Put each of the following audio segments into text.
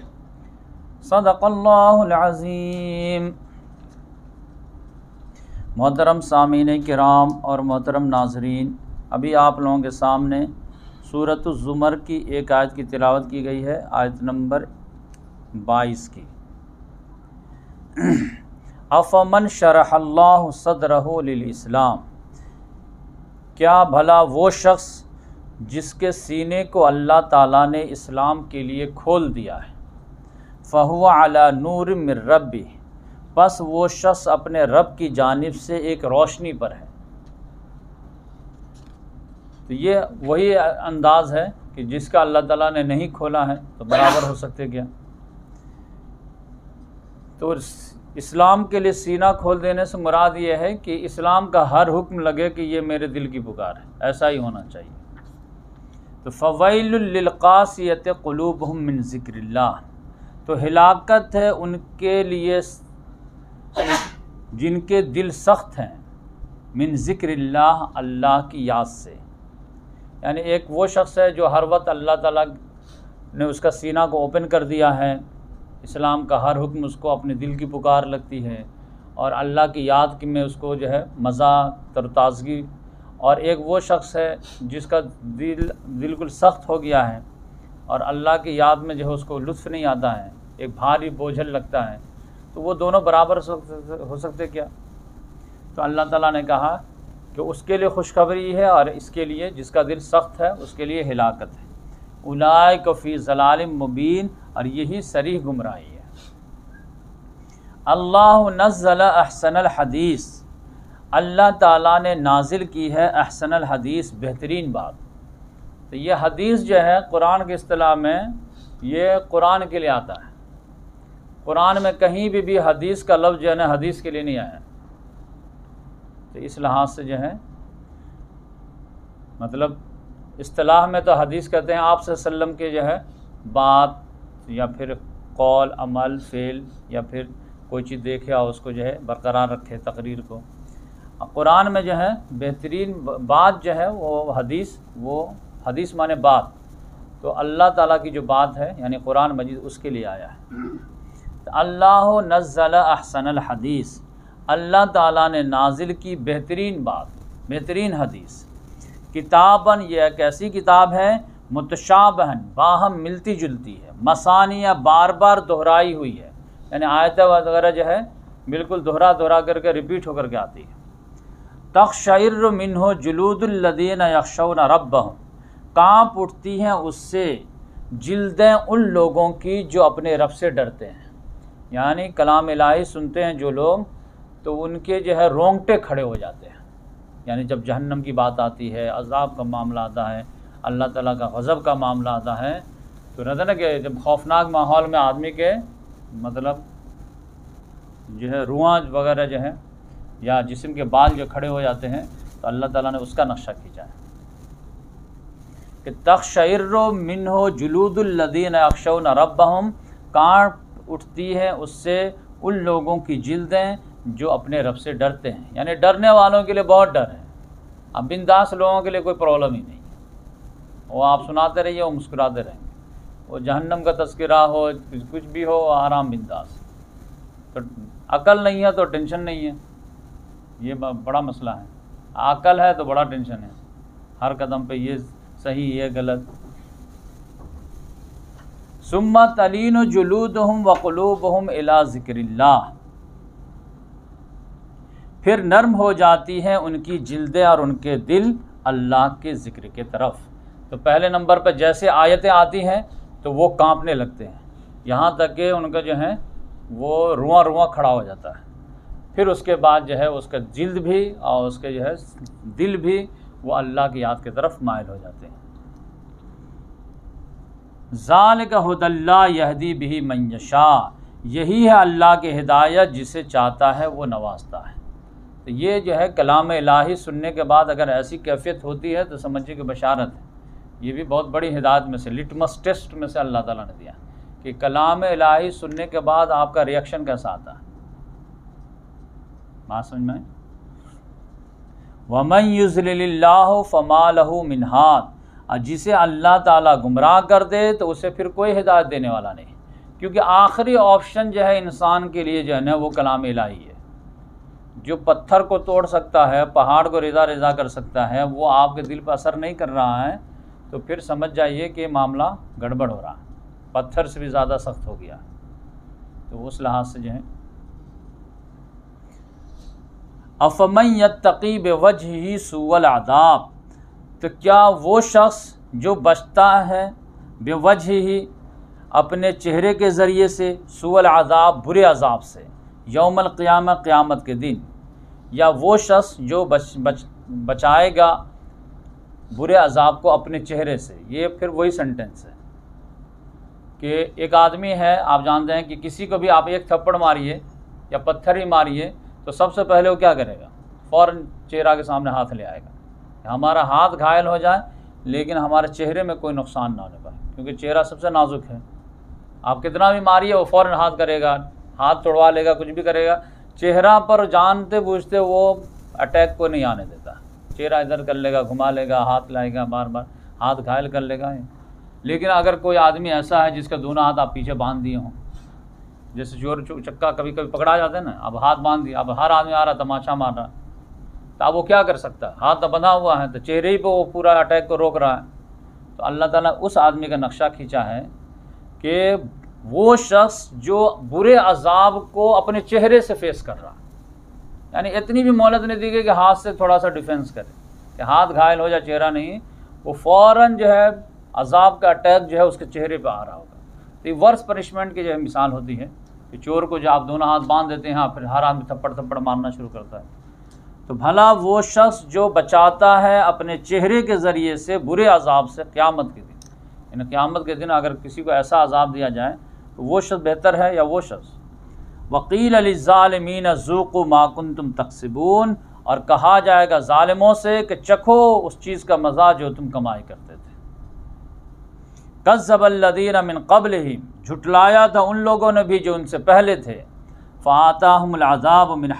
सदक़ल्लाज़ीम मोहतरम सामीन कराम और मोहतरम नाजरीन, अभी आप लोगों के सामने सूरत ज़ुमर की एक आयत की तिलावत की गई है, आयत नंबर 22 की। अफमन शरह सदरहलाम क्या भला वो शख्स जिसके सीने को अल्लाह ताला ने इस्लाम के लिए खोल दिया है? फ़हुआ अला नूर मिर रबी बस वो शख्स अपने रब की जानब से एक रोशनी पर है। तो ये वही अंदाज़ है कि जिसका अल्लाह ताला ने नहीं खोला है तो बराबर हो सकते क्या? तो इस्लाम के लिए सीना खोल देने से मुराद ये है कि इस्लाम का हर हुक्म लगे कि ये मेरे दिल की पुकार है। ऐसा ही होना चाहिए। तो फ़वैलक़ासियत क़लूब मिन ज़िक्र तो हिलाकत है उनके लिए जिनके दिल सख्त हैं, मिन ज़िक्र अल्लाह की याद से। यानी एक वो शख्स है जो हर वक्त अल्लाह ताला ने उसका सीना को ओपन कर दिया है। इस्लाम का हर हुक्म उसको अपने दिल की पुकार लगती है और अल्लाह की याद में उसको जो है मज़ा, तरताज़गी और एक वो शख्स है जिसका दिल बिल्कुल सख्त हो गया है और अल्लाह की याद में जो है उसको लुत्फ़ नहीं आता है। एक भारी बोझल लगता है तो वो दोनों बराबर हो सकते क्या? तो अल्लाह ताला ने कहा कि उसके लिए खुशखबरी है और इसके लिए जिसका दिल सख्त है, उसके लिए हिलाकत है। उलाय कफ़ी ज़लाल मुबीन और यही सरी गुमराही है। अल्लाह नज़ल अहसन हदीस। अल्लाह ताला ने नाजिल की है अहसन हदीस, बेहतरीन बात। तो ये हदीस जो है, कुरान के अतलाह में ये कुरान के लिए आता है। कुरान में कहीं भी भी हदीस का लफ्ज़ जो है ना, हदीस के लिए नहीं आया। तो इस लिहाज से जो है मतलब असलाह में तो हदीस कहते हैं, आप सल्लम के जो है, बात या फिर कौल, अमल, फ़ेल या फिर कोई चीज़ देखे और उसको जो है, बरकरार रखे तकरीर को। कुरान में जो है, बेहतरीन बात जो है, वो हदीस वो हदीस माने बात। तो अल्लाह ताला की जो बात है, यानी कुरान मजीद उसके लिए आया है। अल्लाह नज़ल अहसन हदीस। अल्लाह ताला ने नाजिल की बेहतरीन बात, बेहतरीन हदीस। किताबन यह एक ऐसी किताब है, मुतशाबहन, बाहम मिलती जुलती है। मसानिया बार बार दोहराई हुई है। यानी आयत वगैरह जो है, बिल्कुल दोहरा दोहरा करके रिपीट होकर के आती है। तखशर मिनहो जलूदुल्लदीन यक्षौन रब काँप उठती हैं उससे जिल्दें उन लोगों की जो अपने रब से डरते हैं। यानी कलाम इलाही सुनते हैं जो लोग तो उनके जो है रोंगटे खड़े हो जाते हैं। यानी जब जहन्नम की बात आती है, अजाब का मामला आता है, अल्लाह ताला का गज़ब का मामला आता है तो रहता ना कि जब खौफनाक माहौल में आदमी के मतलब जो है रुआ वगैरह जो है, या जिसम के बाल जो खड़े हो जाते हैं तो अल्लाह ताला ने उसका नक्शा खींचा है। कि तखशर मिन हो जलूदुल्लदीन अक्षौन रब काट उठती है, उससे उन लोगों की जिल्दें जो अपने रब से डरते हैं। यानी डरने वालों के लिए बहुत डर है। अब बिंदास लोगों के लिए कोई प्रॉब्लम ही नहीं है। वो आप सुनाते रहिए, वो मुस्कुराते रहेंगे। वो जहन्नम का तस्करा हो, कुछ भी हो आराम बिंदास। तो अकल नहीं है तो टेंशन नहीं है। ये बड़ा मसला है। अकल है तो बड़ा टेंशन है। हर कदम पे ये सही, ये गलत। सुम्मत अलीन जलूद हम वक़लूब हम अला ज़िक्र फिर नर्म हो जाती हैं उनकी जिल्दें और उनके दिल अल्लाह के ज़िक्र के तरफ़। तो पहले नंबर पर जैसे आयतें आती हैं तो वो कांपने लगते हैं। यहाँ तक कि उनका जो है, वो रुआ रुआ खड़ा हो जाता है। फिर उसके बाद जो है, उसका जिल्द भी और उसके जो है, दिल भी वो अल्लाह की याद की तरफ़ मायल हो जाते हैं। ज़ाल का हदल्ला यहदी भी मैशा यही है अल्लाह की हिदायत, जिसे चाहता है वो नवाजता है। तो ये जो है कलाम इलाही सुनने के बाद अगर ऐसी कैफियत होती है तो समझिए कि बशारत है। ये भी बहुत बड़ी हिदायत में से, लिटमस टेस्ट में से अल्लाह ताला ने दिया। कि कलाम इलाही सुनने के बाद आपका रिएक्शन कैसा आता है? बात समझ में वमन युजल्ला फ़मा लहू मिनहाद और जिसे अल्लाह ताला गुमराह कर दे तो उसे फिर कोई हिदायत देने वाला नहीं। क्योंकि आखिरी ऑप्शन जो है इंसान के लिए जो है ना, वो कलाम इलाही है। जो पत्थर को तोड़ सकता है, पहाड़ को रिजा रिजा कर सकता है, वो आपके दिल पर असर नहीं कर रहा है तो फिर समझ जाइए कि मामला गड़बड़ हो रहा है। पत्थर से भी ज़्यादा सख्त हो गया। तो उस लिहाज से जो है। अफमन तकी बेवजह ही सूवल आदाब। तो क्या वो शख्स जो बचता है, बेवजह ही अपने चेहरे के ज़रिए से सूवल आज़ाब बुरे अजाब से, यौमल क़ियाम क़ियामत के दिन? या वो शख्स जो बच बच, बचाएगा बुरे अजाब को अपने चेहरे से? ये फिर वही सेंटेंस है कि एक आदमी है, आप जानते हैं कि किसी को भी आप एक थप्पड़ मारिए या पत्थर ही मारिए तो सबसे पहले वो क्या करेगा? फ़ौर चेहरा के सामने हाथ ले आएगा। हमारा हाथ घायल हो जाए, लेकिन हमारे चेहरे में कोई नुकसान ना हो पाए, क्योंकि चेहरा सबसे नाजुक है। आप कितना भी मारिए, वो फ़ौर हाथ करेगा, हाथ तोड़वा लेगा, कुछ भी करेगा। चेहरा पर जानते बूझते वो अटैक को नहीं आने देता। चेहरा इधर कर लेगा, घुमा लेगा, हाथ लाएगा बार बार हाथ घायल कर लेगा लेकिन अगर कोई आदमी ऐसा है जिसका दोनों हाथ आप पीछे बाँध दिए हों, जैसे चोर चक्का कभी कभी पकड़ा जाते है ना, अब हाथ बाँध दिया, अब हर आदमी आ रहा तमाशा मार रहा। तो अब वो क्या कर सकता? है हाथ तो बंधा हुआ है तो चेहरे ही पर वो पूरा अटैक को रोक रहा है। तो अल्लाह ताला उस आदमी का नक्शा खींचा है कि वो शख्स जो बुरे अजाब को अपने चेहरे से फेस कर रहा है। यानी इतनी भी मोहलत नहीं दी गई कि हाथ से थोड़ा सा डिफेंस करे कि हाथ घायल हो जाए चेहरा नहीं वो फ़ौर जो है अजाब का अटैक जो है उसके चेहरे पर आ रहा होगा। तो ये वर्स पनिशमेंट की जो है मिसाल होती है कि चोर को जो आप दोनों हाथ बाँध देते हैं हाँ, फिर हर आदमी थप्पड़ थप्पड़ मारना शुरू करता है। तो भला वो शख्स जो बचाता है अपने चेहरे के ज़रिए से बुरे अजाब से क़्यामत के दिन, यानी क़्यामत के दिन अगर किसी को ऐसा अजाब दिया जाए तो वो शख्स बेहतर है या वो शख्स? वकील अलीज़ालमीन ज़ूक़ माकुन तुम तकसीबून, और कहा जाएगा ालिमों से कि चखो उस चीज़ का मज़ा जो तुम कमाई करते थे। कज़बल्लदीन मिन कबल ही झुटलाया था उन लोगों ने भी जो उनसे पहले थे। फ़ाताहमज़ाब मिन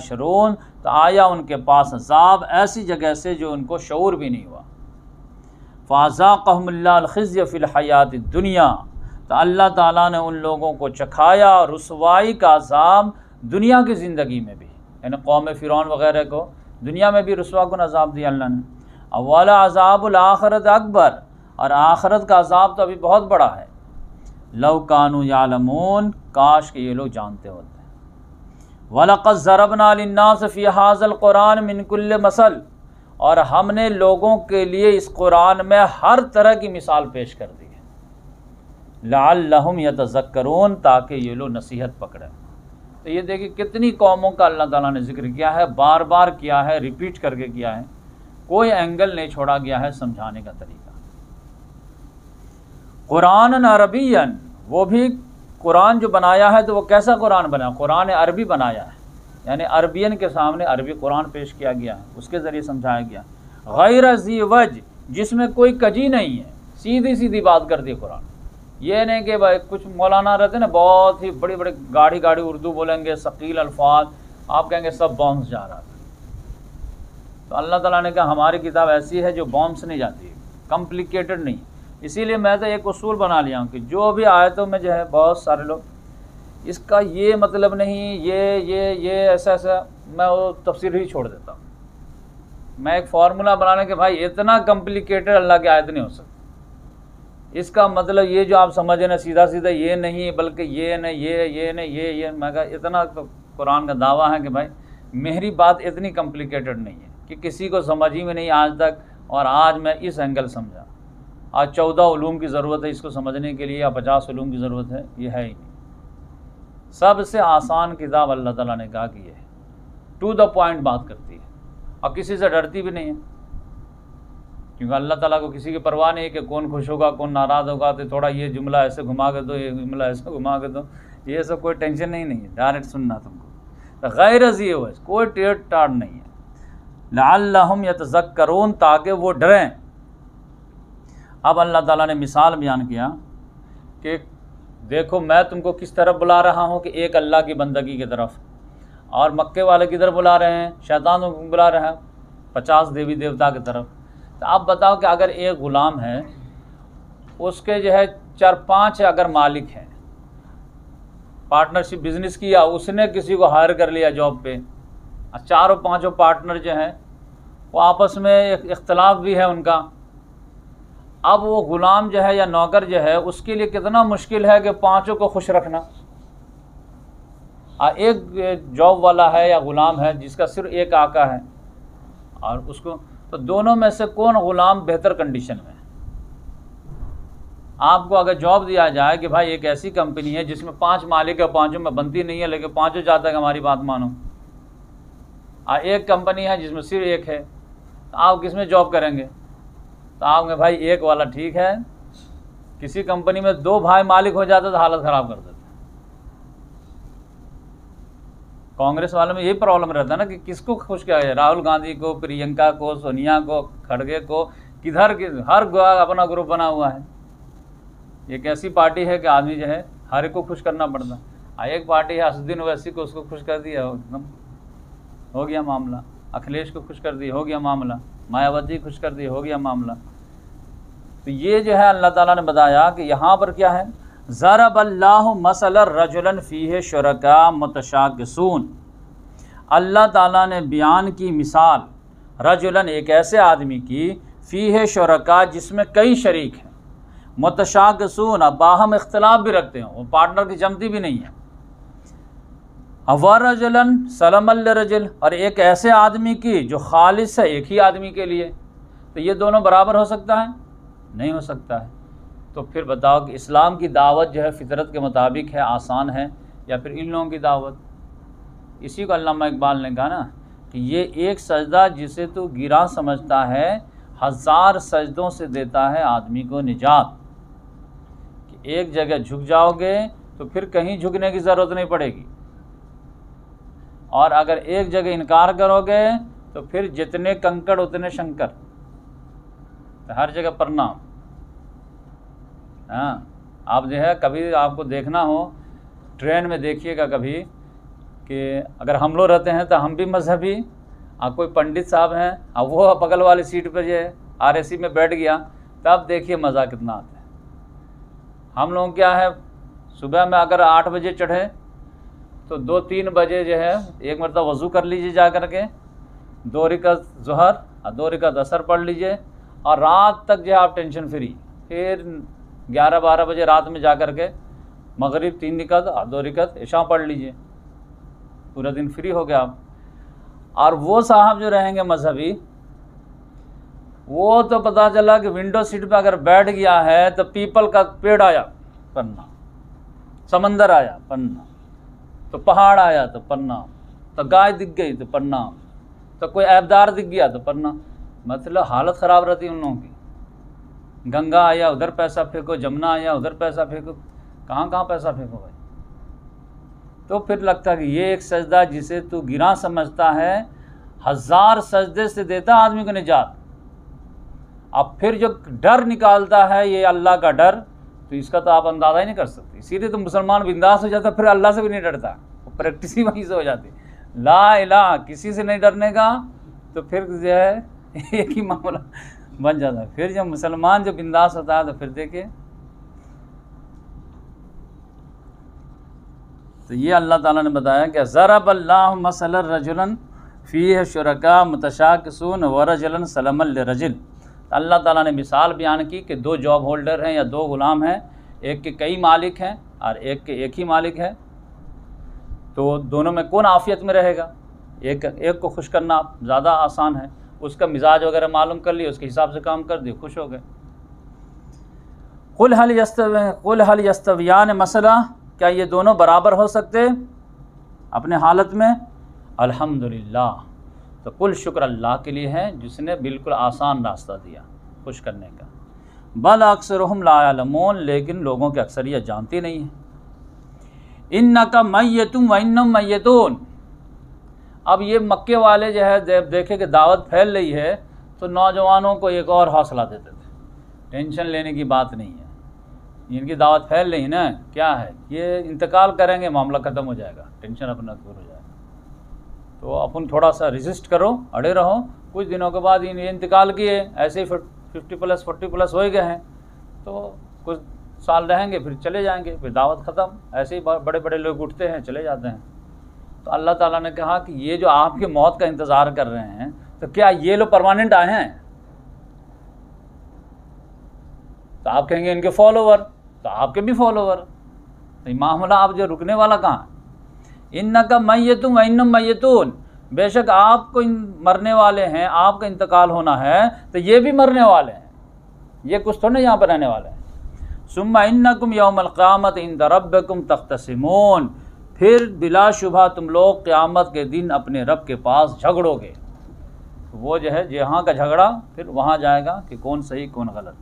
शरून तो आया उनके पास अजाब ऐसी जगह से जो उनको शूर भी नहीं हुआ। फ़ाज़ा कहमल्लाज़ फ़िलहयात दुनिया। तो अल्लाह ताला ने उन लोगों को चखाया रसवाई का अजाब दुनिया की ज़िंदगी में भी, यानी कौम फ़िरौन वगैरह को दुनिया में भी रसवा को अजाब दिया अल्लाह ने। अवाला अजाबुल आखरत अकबर, और आखरत का अजाब तो अभी बहुत बड़ा है। लव कानू यालमून, काश के ये लोग जानते होते। वलक़ ज़रबना फ़ी हाज़ल कुरान मिनकुल्ल मसल। और हमने लोगों के लिए इस कुरान में हर तरह की मिसाल पेश कर दी है। लाम यतज़क्रून ताकि ये लोग नसीहत पकड़ें। तो ये देखिए कितनी कौमों का अल्लाह ताला ने ज़िक्र किया है बार बार किया है, रिपीट करके किया है। कोई एंगल नहीं छोड़ा गया है समझाने का तरीका। कुरान अरबियन, वो भी कुरान जो बनाया है तो वो कैसा कुरान बना? कुरान अरबी बनाया है। यानी अरबियन के सामने अरबी कुरान पेश किया गया है। उसके ज़रिए समझाया गया गैर जी वज, जिसमें कोई कजी नहीं है सीधी सीधी बात कर दी कुरान। ये नहीं कि भाई कुछ मौलाना रहते ना, बहुत ही बड़ी बड़ी गाढ़ी गाढ़ी उर्दू बोलेंगे शकील अल्फाज, आप कहेंगे सब बॉम्ब्स जा रहा था। तो अल्लाह ताला ने कहा, हमारी किताब ऐसी है जो बॉम्ब्स नहीं जाती कॉम्प्लिकेटेड नहीं। इसीलिए मैं तो एक असूल बना लिया हूँ कि जो भी आयतों में जो है बहुत सारे लोग, इसका ये मतलब नहीं, ये ये ये, ऐसा ऐसा, मैं वो तफसीर ही छोड़ देता हूँ। मैं एक फार्मूला बनाने के भाई, इतना कॉम्प्लिकेटेड अल्लाह की आयत नहीं हो सकती। इसका मतलब ये जो आप समझे ना सीधा सीधा ये नहीं, बल्कि ये नहीं ये ये नहीं ये ये, मैं कहा, इतना तो कुरान का दावा है कि भाई, मेरी बात इतनी कॉम्प्लिकेटेड नहीं है कि किसी को समझ ही में नहीं आज तक, और आज मैं इस एंगल समझा। आज चौदह की ज़रूरत है, इसको समझने के लिए या पचास ूम की ज़रूरत है, ये है ही नहीं। सबसे आसान किताब अल्लाह ताला ने कहा कि ये टू द पॉइंट बात करती है। और किसी से डरती भी नहीं है। क्योंकि अल्लाह ताला को किसी की परवाह नहीं है कि कौन खुश होगा, कौन नाराज़ होगा तो थोड़ा ये जुमला ऐसे घुमा के दो, ये जुमला ऐसे घुमा के दो। ये सब कोई टेंशन नहीं नहीं है। डायरेक्ट सुनना तुमको। तो गैर जी वज कोई टेढ़ टाड़ नहीं है। लाम यतज़क्रून ताकि वो डरें। अब अल्लाह ताला ने मिसाल बयान किया कि देखो, मैं तुमको किस तरफ़ बुला रहा हूँ कि एक अल्लाह की बंदगी की तरफ़। और मक्के वाले किधर बुला रहे हैं? शैतान को बुला रहे हैं पचास देवी देवता की तरफ़। तो आप बताओ कि अगर एक ग़ुलाम है, उसके जो है चार पाँच अगर मालिक हैं पार्टनरशिप बिज़नेस किया उसने किसी को हायर कर लिया जॉब पे चारों पाँचों पार्टनर जो हैं, वो आपस में एक इख्तलाफ भी है उनका अब वो ग़ुलाम जो है या नौकर जो है, उसके लिए कितना मुश्किल है कि पाँचों को खुश रखना। आ, एक जॉब वाला है या ग़ुलाम है, जिसका सिर्फ़ एक आका है, और उसको तो दोनों में से कौन ग़ुलाम बेहतर कंडीशन में आपको अगर जॉब दिया जाए कि भाई एक ऐसी कंपनी है जिसमें पाँच मालिक है पाँचों में बनती नहीं है, लेकिन पाँचों चाहता है हमारी बात मानो। आ, एक कंपनी है जिसमें सिर्फ़ एक है तो आप किसमें जॉब करेंगे? तो आप भाई, एक वाला ठीक है। किसी कंपनी में दो भाई मालिक हो जाते तो हालत ख़राब कर देते। कांग्रेस वालों में यही प्रॉब्लम रहता है ना कि किसको खुश किया जाए? राहुल गांधी को, प्रियंका को, सोनिया को, खड़गे को, किधर कि, हर अपना ग्रुप बना हुआ है। एक ऐसी पार्टी है कि आदमी जो है, हर एक को खुश करना पड़ता है। एक पार्टी है असुद्दीन ओवैसी को उसको खुश कर दिया एकदम हो गया मामला। अखिलेश को खुश कर दिया, हो गया मामला। मायावती खुश कर दिया हो गया मामला। तो ये जो है, अल्लाह ताला ने बताया कि यहाँ पर क्या है? ज़रब अल्लाह मसल रजुलन फ़ी शुरका मतशाकसून। अल्लाह ताला ने बयान की मिसाल, रजुलन एक ऐसे आदमी की फ़ी शुरका जिसमें कई शरीक हैं। मतशाकसून, अब बाहम इख्तलाफ भी रखते हैं, वो पार्टनर की जमती भी नहीं है। अवरजलन सलम रजल, और एक ऐसे आदमी की जो खालिश है, एक ही आदमी के लिए। तो ये दोनों बराबर हो सकता है? नहीं हो सकता है। तो फिर बताओ कि इस्लाम की दावत जो है, फितरत के मुताबिक है, आसान है, या फिर इन लोगों की दावत? इसी को अल्लामा इकबाल ने कहा ना, कि ये एक सजदा जिसे तो गिरा समझता है, हज़ार सजदों से देता है आदमी को निजात। कि एक जगह झुक जाओगे तो फिर कहीं झुकने की ज़रूरत नहीं पड़ेगी। और अगर एक जगह इनकार करोगे तो फिर जितने कंकड़, उतने शंकर। तो हर जगह प्रणाम। हाँ आप जो है, कभी आपको देखना हो, ट्रेन में देखिएगा कभी, कि अगर हम लोग रहते हैं तो हम भी मजहबी। और कोई पंडित साहब हैं और वो बगल वाली सीट पर जो है आर में बैठ गया, तब देखिए मज़ा कितना आता है। हम लोग क्या है, सुबह में अगर आठ बजे चढ़े तो दो तीन बजे जो है, एक मरतबा वज़ू कर लीजिए जा कर के दो रिकत जहर और दो रिकत असर पढ़ लीजिए और रात तक जो है आप टेंशन फ्री। फिर ग्यारह बारह बजे रात में जा कर के मगरब तीन रिकत और दो रिकत ऐशा पढ़ लीजिए। पूरा दिन फ्री हो गया आप। और वो साहब जो रहेंगे मजहबी, वो तो पता चला कि विंडो सीट पे अगर बैठ गया है तो पीपल का पेड़ आया, पन्ना। समंदर आया, पन्ना। तो पहाड़ आया तो पन्ना तो गाय दिख गई तो पन्ना तो कोई ऐबदार दिख गया तो पन्ना। मतलब हालत ख़राब रहती उन लोगों की। गंगा आया, उधर पैसा फेंको, जमुना आया, उधर पैसा फेंको। कहाँ कहाँ पैसा फेंको भाई? तो फिर लगता है कि ये एक सजदा जिसे तू गिरा समझता है, हज़ार सजदे से देता आदमी को निजात। अब फिर जो डर निकालता है, ये अल्लाह का डर तो इसका तो आप अंदाज़ा ही नहीं कर सकते। इसीलिए तो मुसलमान बिंदास हो जाता फिर अल्लाह से भी नहीं डरता। प्रैक्टिस ही वहीं से हो जाती। ला, इला, किसी से नहीं डरने का तो फिर जो है, एक ही मामला बन जाता। है फिर जब मुसलमान जब बिंदास होता है तो फिर देखे। तो ये अल्लाह ताला ने बताया कि ज़रब अल्लाह मसल रजुलन फ़ी शुरका मतशाकसून व रजलन सलम रजल। अल्लाह ताला ने मिसाल बयान की कि दो जॉब होल्डर हैं या दो ग़ुलाम हैं, एक के कई मालिक हैं और एक के एक ही मालिक है। तो दोनों में कौन आफियत में रहेगा? एक एक को खुश करना ज़्यादा आसान है। उसका मिजाज वगैरह मालूम कर लिया उसके हिसाब से काम कर दिए, खुश हो गए। कुल हल यस्तव, कुल हल यस्तवियान मसला, क्या ये दोनों बराबर हो सकते? अपने हालत में, अल्हम्दुलिल्लाह। तो कुल शुक्र अल्लाह के लिए है, जिसने बिल्कुल आसान रास्ता दिया खुश करने का। बल अक्सर हम लामोन लेकिन लोगों की अक्सरियत जानती नहीं है। इन न का मैतुम व इन्नम मैतून अब ये मक्के वाले जो है, जब देखे कि दावत फैल रही है तो नौजवानों को एक और हौसला देते थे। टेंशन लेने की बात नहीं है। इनकी दावत फैल रही ना, क्या है? ये इंतकाल करेंगे, मामला ख़त्म हो जाएगा। टेंशन अपना दूर हो जाएगा। तो अपन थोड़ा सा रिजिस्ट करो, अड़े रहो। कुछ दिनों के बाद इन इंतकाल किए, ऐसे ही फिफ्टी प्लस फोर्टी प्लस हो गए हैं। तो कुछ साल रहेंगे, फिर चले जाएँगे, फिर दावत ख़त्म। ऐसे ही बड़े बड़े लोग उठते हैं, चले जाते हैं। तो अल्लाह ताला ने कहा कि ये जो आपकी मौत का इंतज़ार कर रहे हैं तो क्या ये लोग परमानेंट आए हैं? तो आप कहेंगे इनके फॉलोवर तो आपके भी फॉलोवर। तो मामला आप जो रुकने वाला कहाँ इन न का मैतुम इन मैतून बेशक आपको इन मरने वाले हैं, आपका इंतकाल होना है तो ये भी मरने वाले हैं। ये कुछ थोड़े यहाँ पर रहने वाले हैं। सुम्मा इन्नकुम यौमक़ामत इन दरबकुम तख्तसिमून। फिर बिलाशुबा तुम लोग क़्यामत के दिन अपने रब के पास झगड़ोगे। वो जो है जहाँ का झगड़ा, फिर वहाँ जाएगा कि कौन सही, कौन गलत।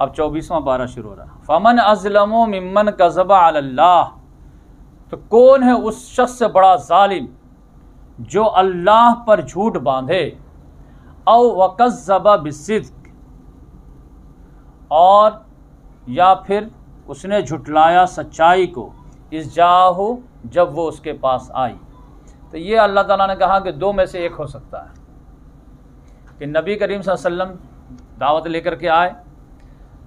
अब चौबीसवां पारा शुरू हो रहा फ़मन अज़लमो मिमन कज़बा अल्लाह तो कौन है उस शख्स से बड़ा ालिम जो अल्लाह पर झूठ बांधे? औ वक़ज़बा बिसिद्क और या फिर उसने झुटलाया सच्चाई को, इस जाहो जब वो उसके पास आई। तो ये अल्लाह ताला ने कहा कि दो में से एक हो सकता है। कि नबी करीम वसल्लम दावत लेकर के आए।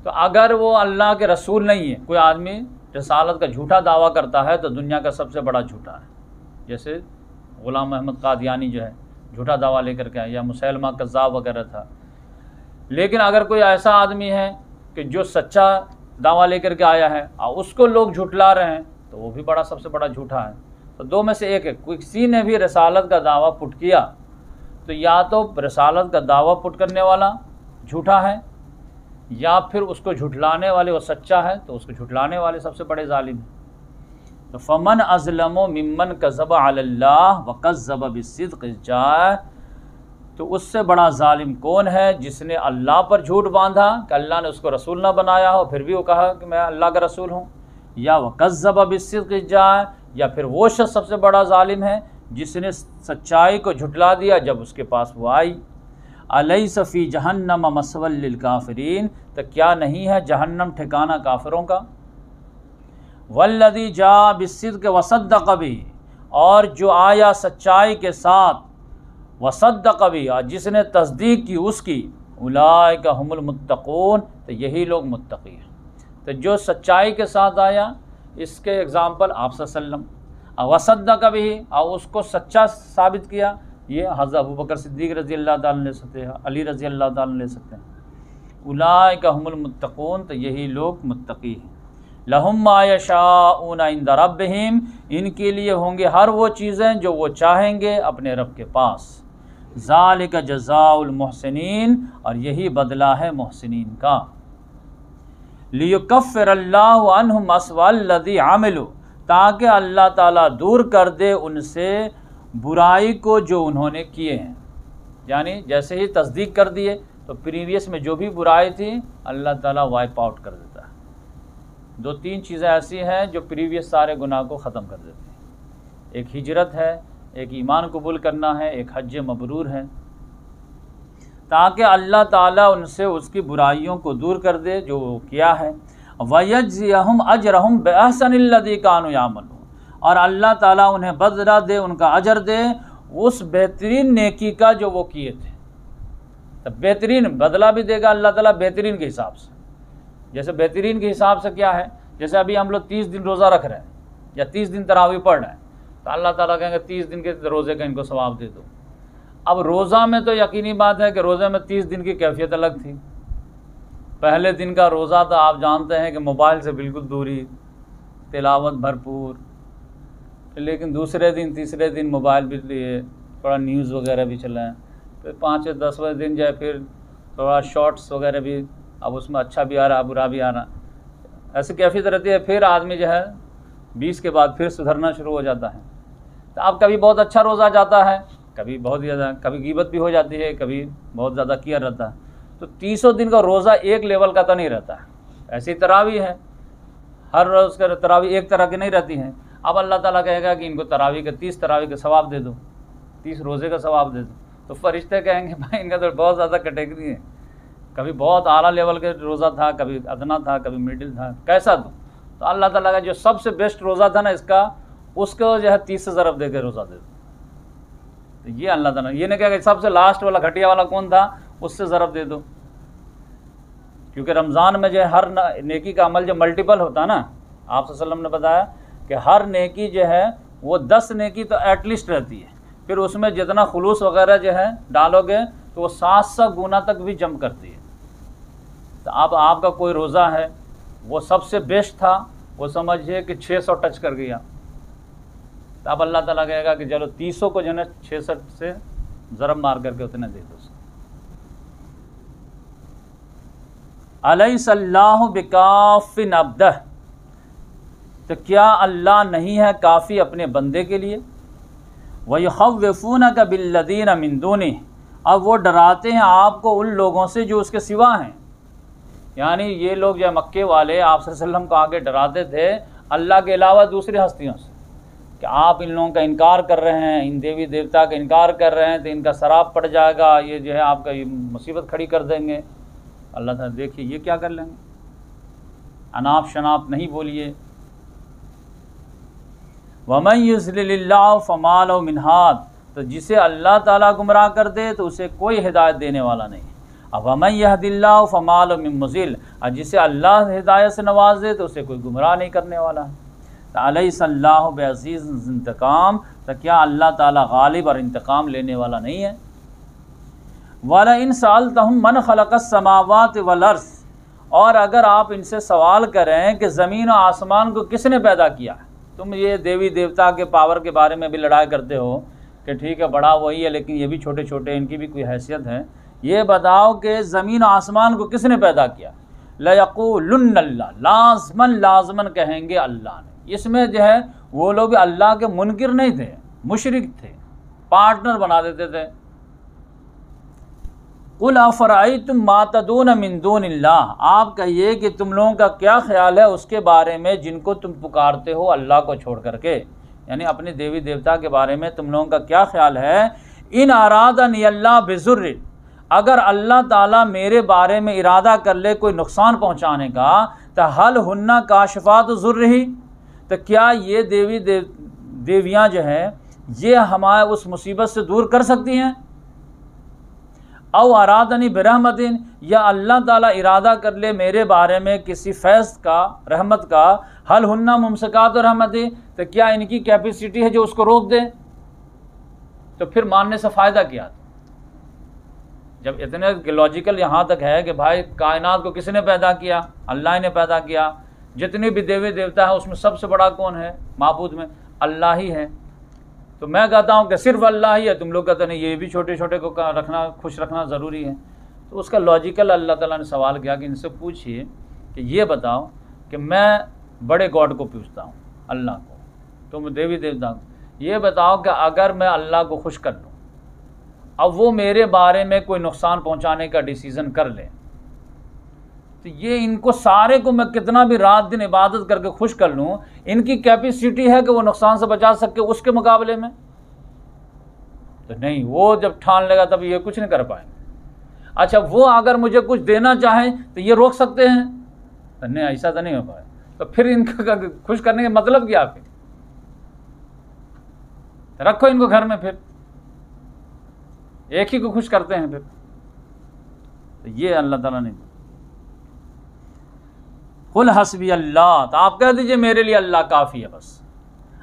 तो अगर वो अल्लाह के रसूल नहीं है, कोई आदमी रसालत का झूठा दावा करता है तो दुनिया का सबसे बड़ा झूठा है। जैसे ग़ुलाम अहमद कादियानी जो है, झूठा दावा लेकर के आए, या मुसलमा कज़ाब वगैरह था। लेकिन अगर कोई ऐसा आदमी है कि जो सच्चा दावा लेकर के आया है और उसको लोग झुटला रहे हैं तो वो भी बड़ा, सबसे बड़ा झूठा है। तो दो में से एक है, किसी ने भी रसालत का दावा पुट किया तो या तो रसालत का दावा पुट करने वाला झूठा है, या फिर उसको झुटलाने वाले, वो सच्चा है तो उसको झुटलाने वाले सबसे बड़े ालिम हैं। तो फ़मन अज़लम ममन कज़ब अल्लाह व कज़ब बिसद जाए तो उससे बड़ा ालिम कौन है जिसने अल्लाह पर झूठ बांधा कि अल्लाह ने उसको रसूल ना बनाया हो? फिर भी वो कहा कि मैं अल्लाह का रसूल हूँ। या वह बिसद जाए, या फिर वो शख्स सबसे बड़ा ालिम है जिसने सच्चाई को झुटला दिया जब उसके पास वो आई। अलई सफ़ी जहन्नम मसवल काफरीन तो क्या नहीं है जहन्नम ठिकाना काफिरों का? वल्लदी जा बिस्द के वसद कभी और जो आया सच्चाई के साथ वसद कभी और जिसने तस्दीक की उसकी उलाय का हमलमतकून तो यही लोग मुत्तकी हैं। तो जो सच्चाई के साथ आया, इसके एग्ज़ाम्पल आप वसद कभी और उसको सच्चा साबित किया, ये हज़रत अबू बकर सिद्दीक रज़ी अल्लाह ले सकते हैं, अली रज़ी अल्लाह ले सकते हैं। उलाय का हमलमतकून तो यही लोग मुतकी हैं। लहम आयशाऊन इंद रबहिम इनके लिए होंगे हर वो चीज़ें जो वो चाहेंगे अपने रब के पास। ज़ाल का जज़ाउलमहसिन और यही बदला है महसिन का। लियुकफ़र अल्लाहमसवल्लदी आमिलु ताकि अल्लाह ताला दूर कर दे उनसे बुराई को जो उन्होंने किए हैं। यानी जैसे ही तस्दीक कर दिए तो प्रीवियस में जो भी बुराई थी, अल्लाह ताला वाइप आउट कर देता है। दो तीन चीज़ें ऐसी हैं जो प्रीवियस सारे गुनाह को ख़त्म कर देती हैं। एक हिजरत है एक ईमान कबूल करना है, एक हज मबरूर है। ताकि अल्लाह ताला उनसे उसकी बुराइयों को दूर कर दे, जो वो किया है। वयजहम अजरहम बेहसनदी कानयामन और अल्लाह ताला उन्हें बदला दे, उनका अजर दे, उस बेहतरीन नेकी का जो वो किए थे। तो बेहतरीन बदला भी देगा अल्लाह ताला बेहतरीन के हिसाब से। जैसे बेहतरीन के हिसाब से क्या है? जैसे अभी हम लोग तीस दिन रोज़ा रख रहे हैं, या तीस दिन तरावी पढ़ रहे हैं। तो अल्लाह ताला कहेंगे, तीस दिन के रोज़े का इनको सवाब दे दो। अब रोज़ा में तो यकीनी बात है कि रोज़े में तीस दिन की कैफियत अलग थी। पहले दिन का रोज़ा तो आप जानते हैं कि मोबाइल से बिल्कुल दूरी, तिलावत भरपूर, लेकिन दूसरे दिन, तीसरे दिन मोबाइल भी लिए, थोड़ा न्यूज़ वगैरह भी चला है फिर पाँचवें दसवें दिन जाए, फिर थोड़ा शॉर्ट्स वगैरह भी, अब उसमें अच्छा भी आ रहा, बुरा भी आ रहा। ऐसी कैफियत रहती है, फिर आदमी जो है, बीस के बाद फिर सुधरना शुरू हो जाता है। तो अब कभी बहुत अच्छा रोज़ा जाता है, कभी बहुत ज़्यादा, कभी गिबत भी हो जाती है, कभी बहुत ज़्यादा किया रहता है। तो तीसों दिन का रोज़ा एक लेवल का तो नहीं रहता है। ऐसी तरावी है। हर रोज़ का तरावी एक तरह की नहीं रहती हैं। अब अल्लाह ताला कहेगा कि इनको तरावी के तीस, तरावी का सवाब दे दो। तीस रोज़े का सवाब दे दो। तो फरिश्ते कहेंगे, भाई, इनका तो बहुत ज़्यादा कैटेगरी है। कभी बहुत आला लेवल के रोज़ा था, कभी अदना था, कभी मिडिल था। कैसा दो? तो अल्लाह ताला का जो सबसे बेस्ट रोज़ा था ना, इसका उसको जो है तीस से ज़रब दे के रोज़ा दे दो। तो ये अल्लाह ताला ये नहीं कहेगा सबसे लास्ट वाला घटिया वाला कौन था? उससे ज़रब दे दो। क्योंकि रमज़ान में जो है हर नेकी का अमल जो मल्टीपल होता ना, आप वसल्लम ने बताया कि हर नेकी जो है, वो दस नेकी तो एटलीस्ट रहती है। फिर उसमें जितना खलूस वगैरह जो है डालोगे तो वो सात सौ गुना तक भी जम करती है। तो अब आपका कोई रोज़ा है, वो सबसे बेस्ट था, वो समझिए कि छः सौ टच कर गया। तो अब अल्लाह ताला कहेगा कि चलो तीसों को जो है छः सौ ज़रब मार करके उतने दे दो अलैहिस्सलाहु बिकाफिन अब्दह। तो क्या अल्लाह नहीं है काफ़ी अपने बंदे के लिए? वही खवफ़ून का बिल्लदीन मिंदूनी अब वो डराते हैं आपको उन लोगों से जो उसके सिवा हैं। यानी ये लोग जो मक्के वाले आप वसल्लम को आगे डराते थे, अल्लाह के अलावा दूसरी हस्तियों से। कि आप इन लोगों का इनकार कर रहे हैं, इन देवी देवता का इनकार कर रहे हैं तो इनका शराब पड़ जाएगा, ये जो है आपका ये मुसीबत खड़ी कर देंगे। अल्लाह ताला देखिए, ये क्या कर लेंगे? अनाप शनाप नहीं बोलिए। वमैसल्ला फ़माल मिनहाद तो जिसे अल्लाह ताला गुमराह कर दे तो उसे कोई हिदायत देने वाला नहीं। अब वमन यहदिल्ला फ़माल मज़िल, और जिसे अल्लाह हिदायत से नवाज़ दे तो उसे कोई गुमराह नहीं करने वाला। है तो बज़ीज़ इंतकाम तो क्या अल्लाह ताला गालिब और इंतकाम लेने वाला नहीं है? वाला इन साल तहम मन खलक समावत वलर्स और अगर आप इनसे सवाल करें कि ज़मीन और आसमान को किसने पैदा किया? तुम ये देवी देवता के पावर के बारे में भी लड़ाई करते हो कि ठीक है, बड़ा वही है, लेकिन ये भी छोटे छोटे इनकी भी कोई हैसियत है। ये बताओ कि ज़मीन आसमान को किसने पैदा किया? लयक़ुल्ला लाजमन लाजमन कहेंगे अल्लाह ने। इसमें जो है, वो लोग अल्लाह के मुनकर नहीं थे, मुशरक थे, पार्टनर बना देते थे। कुल अफराई तुम मातदून मिंदून आप कहिए कि तुम लोगों का क्या ख्याल है उसके बारे में जिनको तुम पुकारते हो अल्लाह को छोड़ करके? यानी अपने देवी देवता के बारे में तुम लोगों का क्या ख्याल है? इन आरादा अल्लाह बेजुर अगर अल्लाह ताला मेरे बारे में इरादा कर ले कोई नुकसान पहुँचाने का तो हल हन्ना काशफात जुर ही तो क्या ये देवी देव, देवियाँ जो हैं, ये हमारे उस मुसीबत से दूर कर सकती हैं? अव अरादनी बरहमदिन या अल्लाह ताला इरादा कर ले मेरे बारे में किसी फैज़ का, रहमत का, हल हन्ना मुमसकात रहमत तो क्या इनकी कैपेसिटी है जो उसको रोक दे? तो फिर मानने से फ़ायदा क्या जब इतने लॉजिकल यहाँ तक है कि भाई कायनात को किसने पैदा किया? अल्लाह ने पैदा किया। जितने भी देवी देवता है, उसमें सबसे बड़ा कौन है? महबूद में अल्लाह ही है। तो मैं कहता हूँ कि सिर्फ़ अल्लाह ही है। तुम लोग कहते नहीं, ये भी छोटे छोटे को रखना, खुश रखना ज़रूरी है। तो उसका लॉजिकल अल्लाह ताला ने सवाल किया कि इनसे पूछिए कि ये बताओ कि मैं बड़े गॉड को पूछता हूँ, अल्लाह को, तुम देवी देवता को। ये बताओ कि अगर मैं अल्लाह को खुश कर लूँ अब वो मेरे बारे में कोई नुकसान पहुँचाने का डिसीज़न कर लें। तो ये इनको सारे को मैं कितना भी रात दिन इबादत करके खुश कर लूँ, इनकी कैपेसिटी है कि वो नुकसान से बचा सके उसके मुकाबले में? तो नहीं, वो जब ठान लेगा तब ये कुछ नहीं कर पाएँगे अच्छा वो अगर मुझे कुछ देना चाहें तो ये रोक सकते हैं? तो नहीं, ऐसा तो नहीं हो पाए तो फिर इनका खुश करने का मतलब क्या फिर? तो रखो इनको घर में फिर। एक ही को खुश करते हैं फिर। तो ये अल्लाह ताला ने कुल हसबी अल्लाह तो आप कह दीजिए मेरे लिए अल्लाह काफ़ी है बस।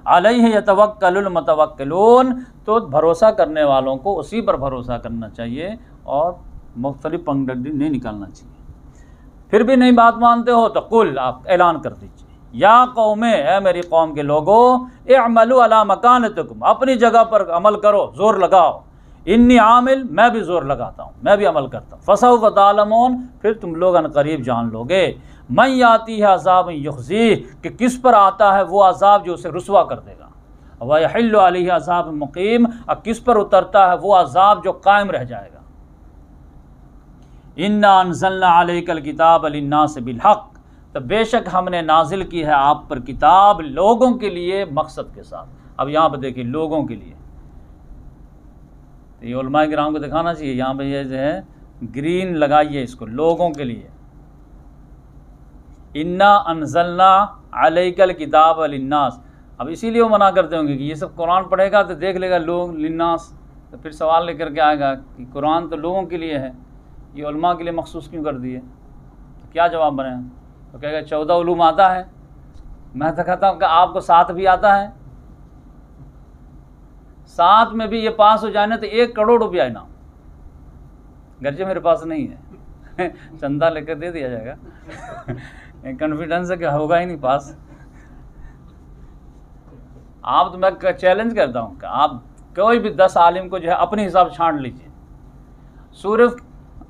अलही यतवक्लमतवक्लून तो भरोसा करने वालों को उसी पर भरोसा करना चाहिए और मुख्तलिफ़ पंगडी नहीं निकालना चाहिए। फिर भी नहीं बात मानते हो तो कुल आप ऐलान कर दीजिए। या कौम है मेरी कौम के लोगों अमल अला मकान तुम अपनी जगह पर अमल करो, ज़ोर लगाओ। इन्नी आमिल, मैं भी ज़ोर लगाता हूँ, मैं भी अमल करता हूँ। फसव वतालमोन फिर तुम लोग अनकरीब जान लोगे। मई आती है अजाब यखजी, कि किस पर आता है वो अजाब जो उसे रसुआ कर देगा। वह अजाब मुकीम, और किस पर उतरता है वो अजाब जो कायम रह जाएगा। इन्ना अनजल्ला अलकल किताब अलिन्ना से बिलहक तो बेशक हमने नाजिल की है आप पर किताब लोगों के लिए मकसद के साथ। अब यहाँ पर देखिए लोगों के लिए। तो ये उलमा को दिखाना चाहिए, यहाँ पर ये जो है, ग्रीन लगाइए इसको लोगों के लिए। इन्ना अनजलना अलैकल किताब अलिन्नास अब इसीलिए वो मना करते होंगे कि ये सब कुरान पढ़ेगा तो देख लेगा लोग लिन्नास। तो फिर सवाल लेकर के आएगा कि कुरान तो लोगों के लिए है, ये उलमा के लिए मखसूस क्यों कर दिए? तो क्या जवाब बने? तो कहेगा, चौदह उलूम आता है। मैं तो कहता हूँ कि आपको साथ भी आता है। साथ में भी ये पास हो जाने तो एक करोड़ रुपया इनाम। गर्जे मेरे पास नहीं है। चंदा लेकर दे दिया जाएगा। कॉन्फिडेंस है कि होगा ही नहीं, पास। आप तो मैं चैलेंज करता हूँ कि आप कोई भी दस आलिम को जो है अपने हिसाब छांट लीजिए। सिर्फ़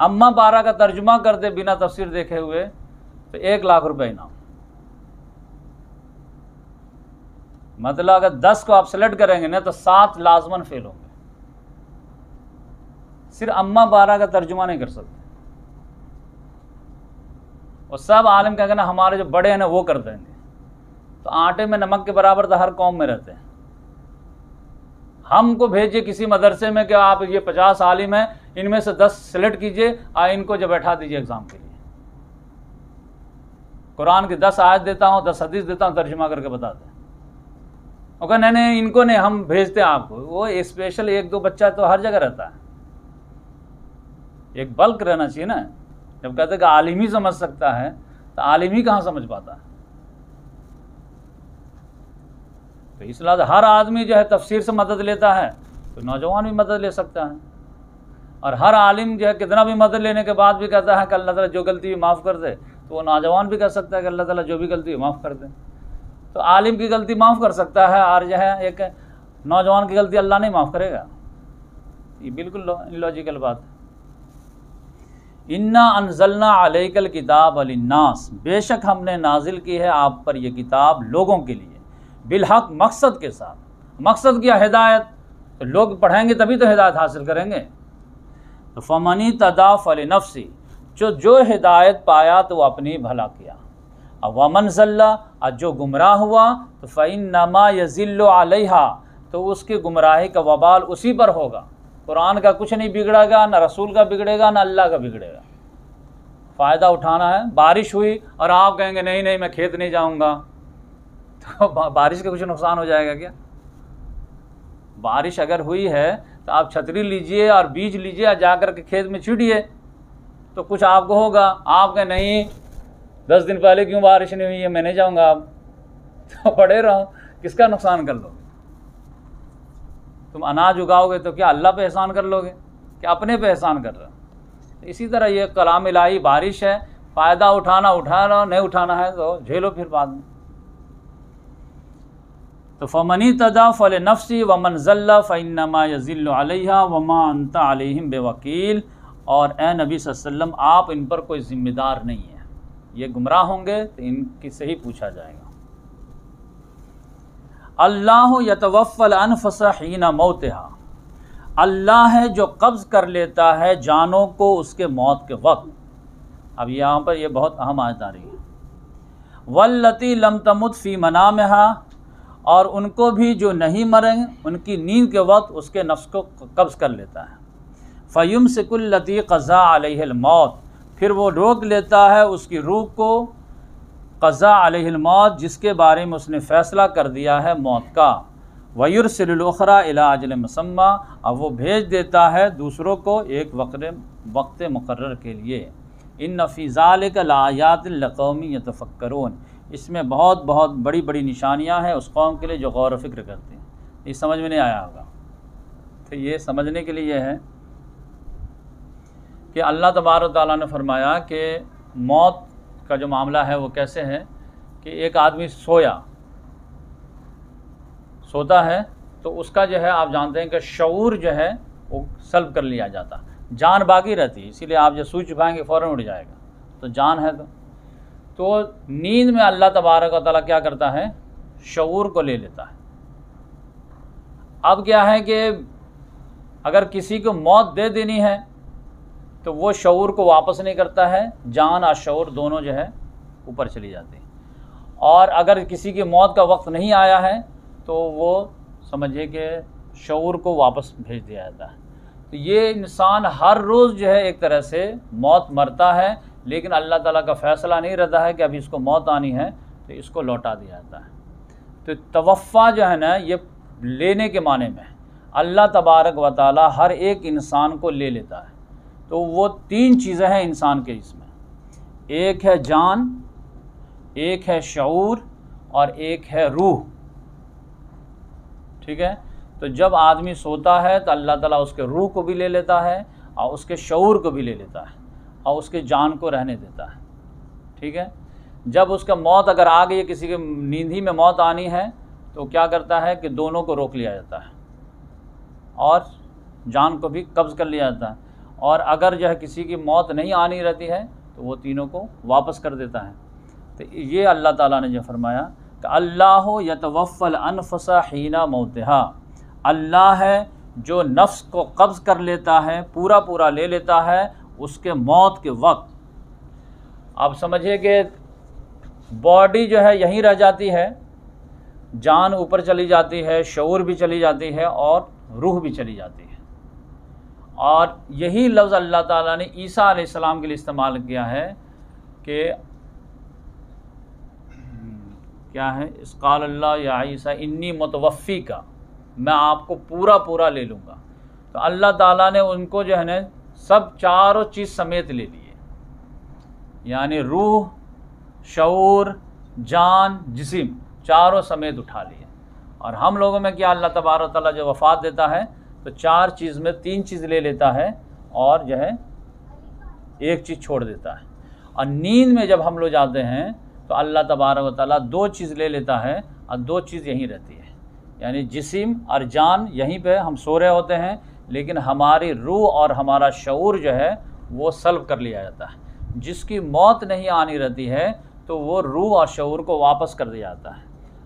अम्मा बारह का तर्जुमा कर दे बिना तफसीर देखे हुए तो एक लाख रुपए इनाम। मतलब अगर दस को आप सेलेक्ट करेंगे ना तो सात लाजमन फेल होंगे। सिर्फ़ अम्मा बारह का तर्जुमा नहीं कर सकते। और सब आलम क्या कहना, हमारे जो बड़े हैं ना, वो कर देंगे। तो आटे में नमक के बराबर तो हर कौम में रहते हैं। हमको भेजिए किसी मदरसे में कि आप ये पचास आलिम हैं, इनमें से दस सेलेक्ट कीजिए और इनको जो बैठा दीजिए एग्ज़ाम के लिए। कुरान की दस आयत देता हूँ, दस हदीस देता हूँ, तर्जुमा करके बता दें। और नहीं नहीं, इनको नहीं, हम भेजते हैं आपको। वो स्पेशल एक दो बच्चा तो हर जगह रहता है। एक बल्क रहना चाहिए ना। जब कहते हैं कि आलिम ही समझ सकता है तो आलिम ही कहाँ समझ पाता है? तो इस लिहाज हर आदमी जो है तफसीर से मदद लेता है तो नौजवान भी मदद ले सकता है। और हर आलिम जो है कितना भी मदद लेने के बाद भी कहता है कि अल्लाह ताला जो गलती भी माफ़ कर दे तो वो नौजवान भी कह सकता है कि अल्लाह ताला जो भी गलती माफ़ कर दे। तो आलिम की गलती माफ़ कर सकता है और जो है एक नौजवान की गलती अल्लाह नहीं माफ़ करेगा। ये बिल्कुल लॉजिकल बात है। इन्ना अनजलना अलैकल किताब अलिन्नास। बेशक हमने नाजिल की है आप पर यह किताब लोगों के लिए, बिलहक मकसद के साथ। मकसद किया हिदायत तो लोग पढ़ेंगे तभी तो हिदायत हासिल करेंगे। तो फ़मनी तदा फल नफसी जो जो हिदायत पाया तो अपनी भला किया। अब वमन जल्ला और जो गुमराह हुआ तो फ़ैन नमा यज़िल्ला तो उसकी गुमराही का वबाल उसी पर होगा। कुरान का कुछ नहीं बिगड़ेगा, ना रसूल का बिगड़ेगा, ना अल्लाह का बिगड़ेगा। फ़ायदा उठाना है, बारिश हुई और आप कहेंगे, नहीं नहीं, मैं खेत नहीं जाऊँगा। तो बारिश का कुछ नुकसान हो जाएगा क्या? बारिश अगर हुई है तो आप छतरी लीजिए और बीज लीजिए और जा के खेत में छीटिए तो कुछ आपको होगा। आप कहें, नहीं, दस दिन पहले क्यों बारिश नहीं हुई है? मैं नहीं जाऊँगा आप तो पड़े रहो, किसका नुकसान कर लोगे तुम अनाज उगाओगे तो क्या अल्लाह पे एहसान कर लोगे? क्या अपने पे एहसान कर रहे इसी तरह ये कलाम इलाही बारिश है, फ़ायदा उठाना उठा लो नहीं उठाना है तो झेलो फिर बाद में। तो फ़मनी तदा फ़ल नफसी वमन ज़ल्ला फ़ैनमा यज़िल्ला वमा अलैहिम बेवकील। और ए नबी वसल्लम, आप इन पर कोई ज़िम्मेदार नहीं है। ये गुमराह होंगे तो इनकी से ही पूछा जाएगा। अल्लाह यतवफ़ल अनफसहीन मौतहा। अल्लाह है जो कब्ज़ कर लेता है जानों को उसके मौत के वक्त। अब यहाँ पर यह बहुत अहम आयत आ रही है। वल्लती लम तमुत फ़ी मनामहा, और उनको भी जो नहीं मरें उनकी नींद के वक्त उसके नफ्स को कब्ज़ कर लेता है। फ़युम सिकुल्लती क़ज़ा अलमौत फिर वो रोक लेता है उसकी रूह को क़ज़ा अलमौत जिसके बारे में उसने फ़ैसला कर दिया है मौत का। वयुरसलखरा अजल मसम्मा, अब वो भेज देता है दूसरों को एक वक्त वक्त मुकर के लिए। इन नफ़ीज़ाल लायात लकौमी यतफ़क्रून इसमें बहुत बहुत बड़ी बड़ी निशानियाँ हैं उस कौम के लिए जो गौर फ़िक्र करते हैं। ये समझ में नहीं आया होगा। तो ये समझने के लिए है कि अल्लाह तबार ताली ने फरमाया कि मौत का जो मामला है, वो कैसे है कि एक आदमी सोया, सोता है तो उसका जो है, आप जानते हैं कि शूर जो है, वो सल्ब कर लिया जाता। जान बाकी रहती है इसीलिए आप जो सूझ चुकाएँगे फ़ौर उड़ जाएगा। तो जान है तो। तो नींद में अल्लाह तबारक ताली क्या करता है? शूर को ले लेता है। अब क्या है कि अगर किसी को मौत दे देनी है तो वो शूर को वापस नहीं करता है, जान और शूर दोनों जो है ऊपर चली जाती है। और अगर किसी की मौत का वक्त नहीं आया है तो वो समझिए कि शूर को वापस भेज दिया जाता है। तो ये इंसान हर रोज़ जो है एक तरह से मौत मरता है, लेकिन अल्लाह ताला का फ़ैसला नहीं रहता है कि अभी इसको मौत आनी है तो इसको लौटा दिया जाता है। तो तवफ़ा जो है ना, ये लेने के माने में अल्लाह तबारक व हर एक इंसान को ले लेता है। तो वो तीन चीज़ें हैं इंसान के इसमें। एक है जान, एक है शूर और एक है रूह। ठीक है? तो जब आदमी सोता है तो अल्लाह ताला उसके रूह को भी ले लेता है और उसके शूर को भी ले लेता है और उसके जान को रहने देता है। ठीक है? जब उसका मौत अगर आ गई किसी के नींद ही में मौत आनी है तो क्या करता है कि दोनों को रोक लिया जाता है और जान को भी कब्ज़ कर लिया जाता है। और अगर जो है किसी की मौत नहीं आनी रहती है तो वो तीनों को वापस कर देता है। तो ये अल्लाह ताला ने जो फरमाया कि अल्लाह यतवफ़ल अनफसा हीना मोतहा। अल्लाह है जो नफ्स को कब्ज़ कर लेता है पूरा पूरा ले लेता है उसके मौत के वक्त। आप समझिए कि बॉडी जो है यहीं रह जाती है, जान ऊपर चली जाती है शूर भी चली जाती है और रूह भी चली जाती है। और यही लफ्ज़ अल्लाह ताला ने ईसा आसमाम के लिए इस्तेमाल किया है कि क्या है? इसकाल अल्लाह या ईसा इन्नी मतवफ़ी का मैं आपको पूरा पूरा ले लूँगा। तो अल्लाह ताला ने उनको जो है ना, सब चारों चीज़ समेत ले लिए। यानी रूह शूर जान, जिसिम, चारों समेत उठा लिए। और हम लोगों में क्या अल्लाह तबार ताली जो वफ़ात देता है तो चार चीज़ में तीन चीज़ ले लेता है और जो है, एक चीज़ छोड़ देता है। और नींद में जब हम लोग जाते हैं तो अल्लाह तबारक ताली दो चीज़ ले लेता है और दो चीज़ यहीं रहती है। यानी जिसिम और जान यहीं पे हम सो रहे होते हैं, लेकिन हमारी रूह और हमारा शूर जो है, वो सल्व कर लिया जाता है। जिसकी मौत नहीं आनी रहती है तो वो रूह और शूर को वापस कर दिया जाता है।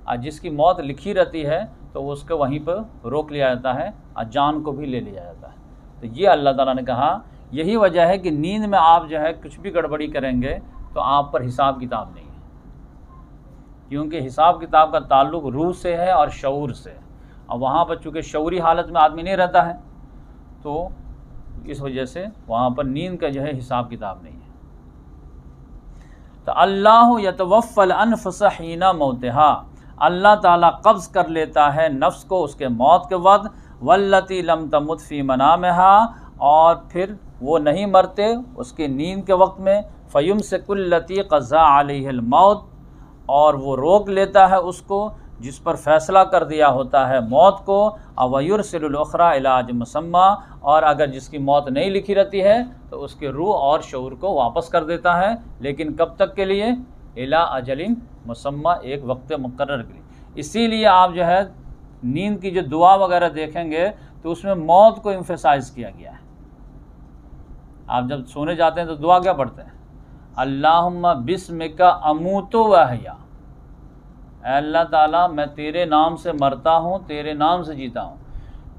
और जिसकी मौत लिखी रहती है तो उसको वहीं पर रोक लिया जाता है और जान को भी ले लिया जाता है। तो ये अल्लाह ताला ने कहा, यही वजह है कि नींद में आप जो है कुछ भी गड़बड़ी करेंगे तो आप पर हिसाब किताब नहीं है। क्योंकि हिसाब किताब का ताल्लुक रूह से है और शूर से। और वहाँ पर चूँकि शौरी हालत में आदमी नहीं रहता है तो इस वजह से वहाँ पर नींद का जो है हिसाब किताब नहीं है। तो अल्लाह यतवफ़ल अनफसहीना मोतहा। अल्लाह ताला कब्ज़ कर लेता है नफ्स को उसके मौत के वक्त, वल्लती लम तमुतफ़ी मनामहा, और फिर वो नहीं मरते उसकी नींद के वक्त में फ़युम से कुल्लती कज़ा मौत, और वो रोक लेता है उसको जिस पर फैसला कर दिया होता है मौत को अवयुरसलखरा इलाज मुसम्मा, और अगर जिसकी मौत नहीं लिखी रहती है तो उसके रूह और शूर को वापस कर देता है। लेकिन कब तक के लिए? इला अजलिन मुसम्मा एक वक्त मुकर के लिए। इसीलिए आप जो है, नींद की जो दुआ वगैरह देखेंगे तो उसमें मौत को इम्फेसाइज किया गया है। आप जब सोने जाते हैं तो दुआ क्या पढ़ते हैं? अल्लाह बिस्म का अमूतो वहया। अल्लाह ताला, मैं तेरे नाम से मरता हूँ, तेरे नाम से जीता हूँ।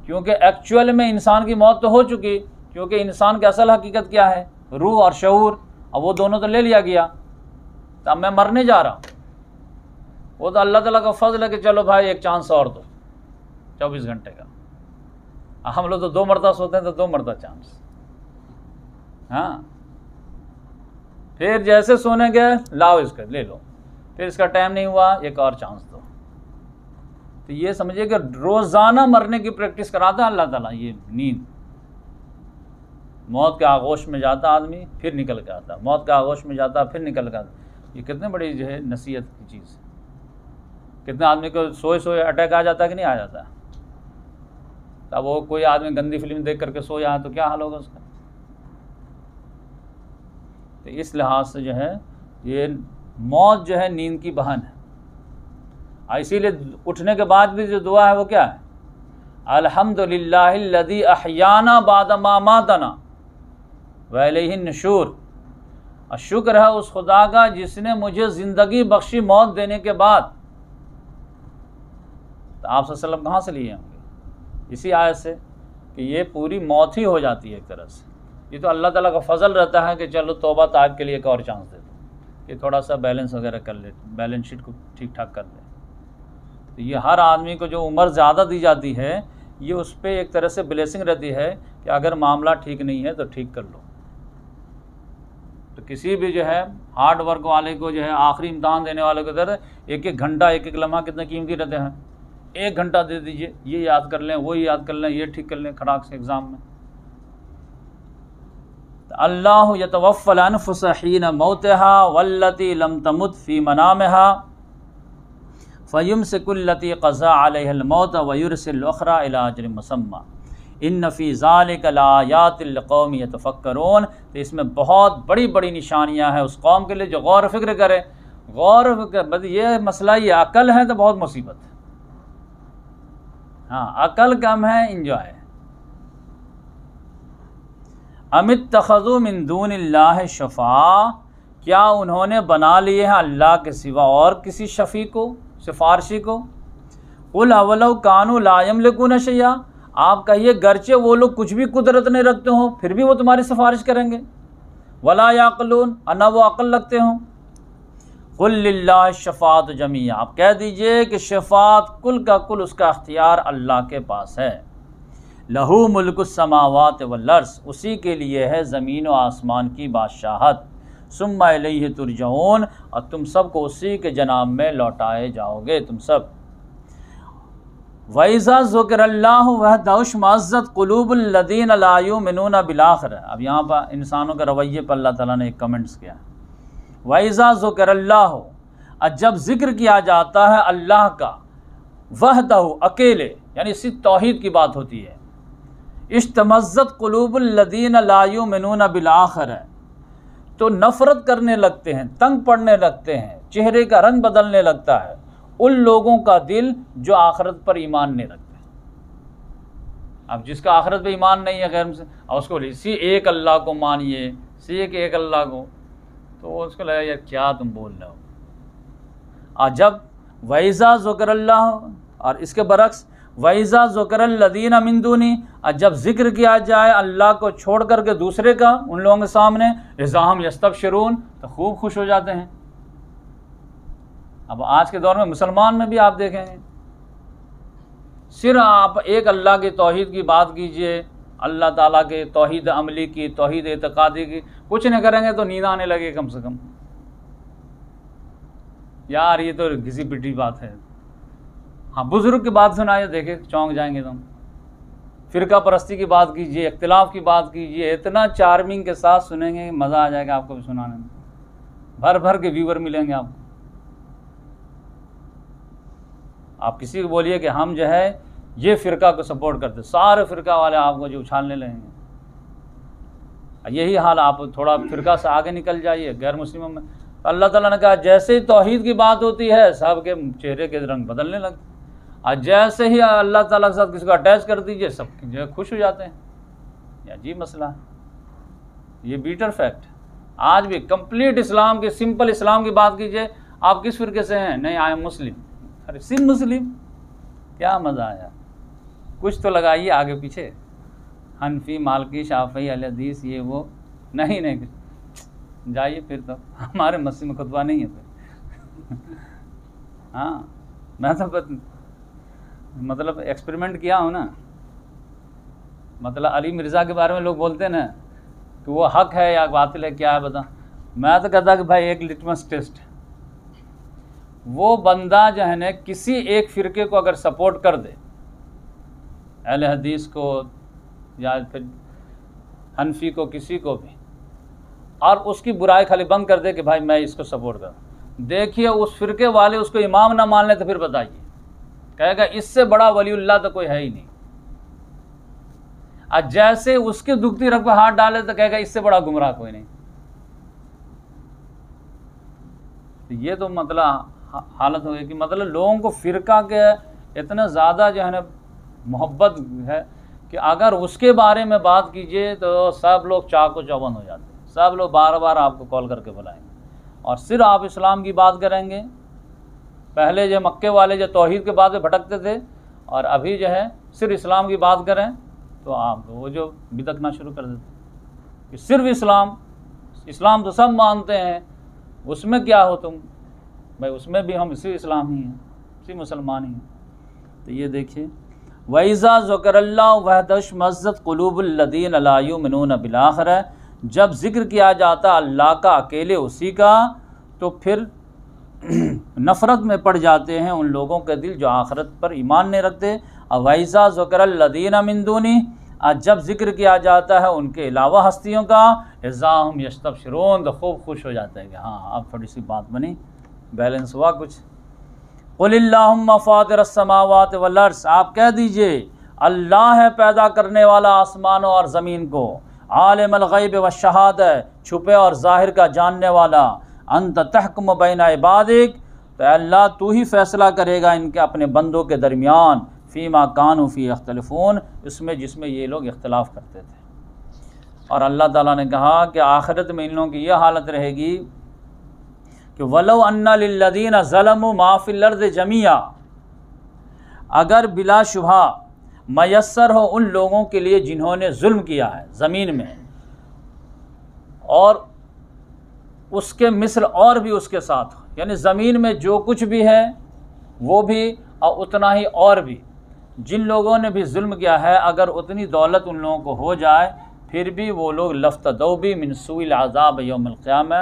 क्योंकि एक्चुअल में इंसान की मौत तो हो चुकी, क्योंकि इंसान की असल हकीकत क्या है? रूह और शूर अब वो दोनों तो ले लिया गया। तो अब मैं मरने जा रहा हूँ। वो तो अल्लाह ताला का फजल है कि चलो भाई, एक चांस और दो। चौबीस घंटे का। हम लोग तो दो मरता सोते हैं तो दो मरता चांस हाँ। फिर जैसे सोने गए लाओ इसका, ले लो। फिर इसका टाइम नहीं हुआ, एक और चांस दो। तो ये समझिए कि रोज़ाना मरने की प्रैक्टिस कराता है अल्लाह ताला, ये नींद। मौत के आगोश में जाता आदमी, फिर निकल के आता। मौत के आगोश में जाता, फिर निकल के आता। ये कितने बड़ी जो है नसीहत की चीज़ कितने आदमी को सोए सोए अटैक आ जाता है कि नहीं आ जाता तब वो कोई आदमी गंदी फ़िल्म देख करके सो जाए तो क्या हाल होगा उसका? तो इस लिहाज से जो है, ये मौत जो है नींद की बहन है। और इसीलिए उठने के बाद भी जो दुआ है वो क्या है? अल्हम्दुलिल्लाहिल्लज़ी अहयाना बादमा मातना। वही नशूर और शुक्र है उस खुदा का जिसने मुझे ज़िंदगी बख्शी मौत देने के बाद तो आप वसल्लम कहाँ से लिए होंगे? इसी आयत से कि ये पूरी मौत ही हो जाती है एक तरह से। ये तो अल्लाह ताला का फजल रहता है कि चलो तोबा ताब के लिए एक और चांस दे दो, कि थोड़ा सा बैलेंस वगैरह कर ले बैलेंस शीट को ठीक ठाक कर ले। तो ये हर आदमी को जो उम्र ज़्यादा दी जाती है, ये उस पर एक तरह से ब्लेसिंग रहती है कि अगर मामला ठीक नहीं है तो ठीक कर लो। तो किसी भी जो है हार्ड वर्क वाले को जो है, आखिरी इम्तहान देने वाले को इधर एक एक घंटा एक एक लम्हा कितने कीमती रहते हैं? एक घंटा दे दीजिए, ये याद कर लें, वो याद कर लें, ये ठीक कर लें खड़ाक से एग्ज़ाम में। अल्लाह यतवफ़लनफ़ुसहीन मौतहा वल्लती लम तमुत फ़ी फ़युम से कुल्लती क़ज़ा अलमौत वयुरसलखरा इलाजर मसम्मा। इन नफ़ी ज़ालकलायातकौम यतफ़क्रून तो इसमें बहुत बड़ी बड़ी निशानियाँ हैं उस कौम के लिए जो गौर फ़िक्र करे। गौर फ़िक्र बस ये मसला, ये अकल है तो बहुत मुसीबत है। हाँ अकल कम है इंजॉय अमित तखज़ु मिंदून शफ़ा। क्या उन्होंने बना लिए हैं अल्लाह के सिवा और किसी शफ़ी को, सिफारशी को? उल अवल कानू लायम लकून शैया आप कहिए, गरचे वो लोग कुछ भी कुदरत नहीं रखते हो, फिर भी वो तुम्हारी सिफारिश करेंगे। वला याकलून अना वो अकल रखते हों। कुल्ला शफात जमी आप कह दीजिए कि शफात कुल का कुल उसका अख्तियार अल्लाह के पास है। लहू मुल्क समावत वलर्स उसी के लिए है ज़मीन व आसमान की बादशाहत। सुम्मा तुरजौन और तुम सबको उसी के जनाब में लौटाए जाओगे तुम सब। वैज़ा ज़ुक्र अल्लाह वह दौश मज़्ज़त क़लूबुल्लदीन लायु मिनून बिलाखर अब यहाँ पर इंसानों के रवैये पर अल्लाह ताला ने एक कमेंट्स किया। वैज़ा ज़ुक्र अल्लाह और जब ज़िक्र किया जाता है अल्लाह का वह दहु अकेले, यानी सिर्फ़ तोहद की बात होती है। इश्तमज़त क़लूबुल्लदीन लायु मिनून बिलाखर है तो नफ़रत करने लगते हैं, तंग पड़ने लगते हैं, चेहरे का रंग बदलने लगता है, उन लोगों का दिल जो आखरत पर ईमान नहीं रखते अब जिसका आखरत पर ईमान नहीं है गैर से और उसको बोले सी एक अल्लाह को मानिए सी एक एक अल्लाह को। तो उसको लगा, यार, क्या तुम बोल रहे हो? और जब, वैज़ा ज़ुकर अल्लाह और इसके बरक्स, वैज़ा ज़ुकर लदीन अमिंदूनी और जब ज़िक्र किया जाए अल्लाह को छोड़ करके दूसरे का, उन लोगों के सामने, इज़ाहम यस्तब शरून तो खूब खुश हो जाते हैं। अब आज के दौर में मुसलमान में भी आप देखेंगे सिर्फ़ आप एक अल्लाह की तोहद की बात कीजिए अल्लाह ताला के तोहद अमली की, तोहद एतक़ादी की। कुछ नहीं करेंगे तो नींद आने लगे कम से कम। यार, ये तो घिसी पिटी बात है। हाँ बुज़ुर्ग की बात सुनाइए, देखे, चौंक जाएँगे तुम फ़िरका परस्ती की बात कीजिए, इख्तलाफ की बात कीजिए, इतना चार्मिंग के साथ सुनेंगे, मज़ा आ जाएगा आपको भी सुनाने में। भर भर के व्यूवर मिलेंगे आपको आप किसी को बोलिए कि हम जो है ये फ़िरका को सपोर्ट करते सारे फ़िरका वाले आपको जो उछालने लगेंगे यही हाल, आप थोड़ा फ़िरका से आगे निकल जाइए, गैर मुस्लिमों में। अल्लाह ताला ने कहा, जैसे ही तोहहीद की बात होती है सब के चेहरे के रंग बदलने लगते और जैसे ही अल्लाह ताला के साथ किसी को अटैच कर दीजिए सब जो है खुश हो जाते हैं। या जी मसला ये बीटर फैक्ट आज भी कंप्लीट इस्लाम के सिंपल इस्लाम की बात कीजिए, आप किस फिरके से हैं? नहीं आई एम मुस्लिम अरे, सिंध मुस्लिम क्या मज़ा आया। कुछ तो लगाइए आगे पीछे। हनफी, मालकी शाफी अलदीस ये, वो। नहीं नहीं जाइए फिर तो। हमारे मस्जिद में खुतबा नहीं है फिर। हाँ मैं तो मतलब एक्सपेरिमेंट किया हूँ ना। मतलब अली मिर्ज़ा के बारे में लोग बोलते हैं ना, कि वो हक है या बातिल है, क्या है बता मैं तो कहता कि भाई, एक लिटमस टेस्ट वो बंदा जो है ना, किसी एक फ़िरके को अगर सपोर्ट कर दे अहल हदीस को या फिर हनफी को, किसी को भी। और उसकी बुराई खाली बंद कर दे कि भाई मैं इसको सपोर्ट कर देखिए, उस फ़िरके वाले उसको इमाम ना मान ले तो फिर बताइए। कहेगा, इससे बड़ा वलीउल्लाह तो कोई है ही नहीं। और जैसे उसके दुखती रख पर हाथ डाले तो कहेगा, इससे बड़ा गुमराह कोई नहीं। तो ये तो मतलब हालत हो गई कि मतलब लोगों को फ़िरका के इतना ज़्यादा जो है ना मोहब्बत है कि अगर उसके बारे में बात कीजिए तो सब लोग चाको चौबंद हो जाते हैं। सब लोग बार बार आपको कॉल करके बुलाएँगे। और सिर्फ़ आप इस्लाम की बात करेंगे। पहले जो मक्के वाले जो तोहहीद के बाद में भटकते थे और अभी जो है सिर्फ़ इस्लाम की बात करें तो आप वो जो बिदकना शुरू कर देते कि सिर्फ़ इस्लाम इस्लाम तो सब मानते हैं। उसमें क्या हो तुम? भाई उसमें भी हम इसी इस्लाम ही हैं, इसी मुसलमान ही हैं। तो ये देखिए वैज़ा ज़करल्ला वहदश मस्जद क़लूबुल्लदीन अलायुमिनून बिलाखर जब ज़िक्र किया जाता अल्लाह का अकेले उसी का तो फिर नफ़रत में पड़ जाते हैं उन लोगों के दिल जो आखरत पर ईमान नहीं रखते। अवैज़ा ज़करल्लदीन मिंदूनी जब ज़िक्र किया जाता है उनके अलावा हस्तियों का एज़ाम यशतब शरोन तो खूब खुश हो जाता है कि हाँ अब थोड़ी सी बात बनी, बैलेंस हुआ कुछ। फ़ातरसमावत वलर्स आप कह दीजिए, अल्लाह है पैदा करने वाला आसमानों और ज़मीन को। आलमलगैब व शहाद छुपे और ज़ाहिर का जानने वाला। अंत तहकम बैन इबादिक। तो अल्लाह तू ही फ़ैसला करेगा इनके अपने बंदों के दरमियान। फ़ीमा कानू फ़ी अख्तलफ़ून इसमें जिसमें ये लोग इख्तलाफ करते थे। और अल्लाह ताला ने कहा कि आखिरत में इन लोगों की यह हालत रहेगी कि वलो अन्नादीन ज़लम माफ़िलर्द जमिया। अगर बिलाशुबा मैसर हो उन लोगों के लिए जिन्होंने जुल्म किया है ज़मीन में, और उसके मिसल और भी उसके साथ, यानी ज़मीन में जो कुछ भी है, वो भी और उतना ही और भी, जिन लोगों ने भी जुल्म किया है, अगर उतनी दौलत उन लोगों को हो जाए, फिर भी वो लोग लफ्त लफ्तदौबी मनसूल आज़ाब यौमक़्याम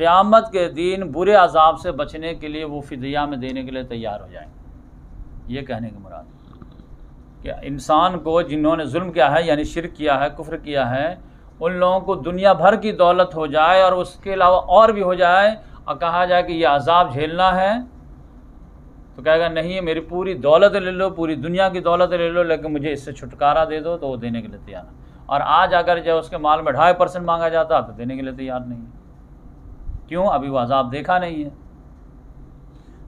क़्यामत के दिन बुरे अजाब से बचने के लिए वो फिदिया में देने के लिए तैयार हो जाएँगे। ये कहने की मुराद कि इंसान को जिन्होंने जुल्म किया है, यानी शिरक किया है, कुफ्र किया है, उन लोगों को दुनिया भर की दौलत हो जाए और उसके अलावा और भी हो जाए और कहा जाए कि ये अजाब झेलना है तो कहेगा, नहीं मेरी पूरी दौलत ले लो, पूरी दुनिया की दौलत ले लो, लेकिन मुझे इससे छुटकारा दे दो तो वो देने के लिए तैयार और आज अगर जो उसके माल में ढाई परसेंट मांगा जाता तो देने के लिए तैयार नहीं है। क्यों? अभी वो अजाब देखा नहीं है।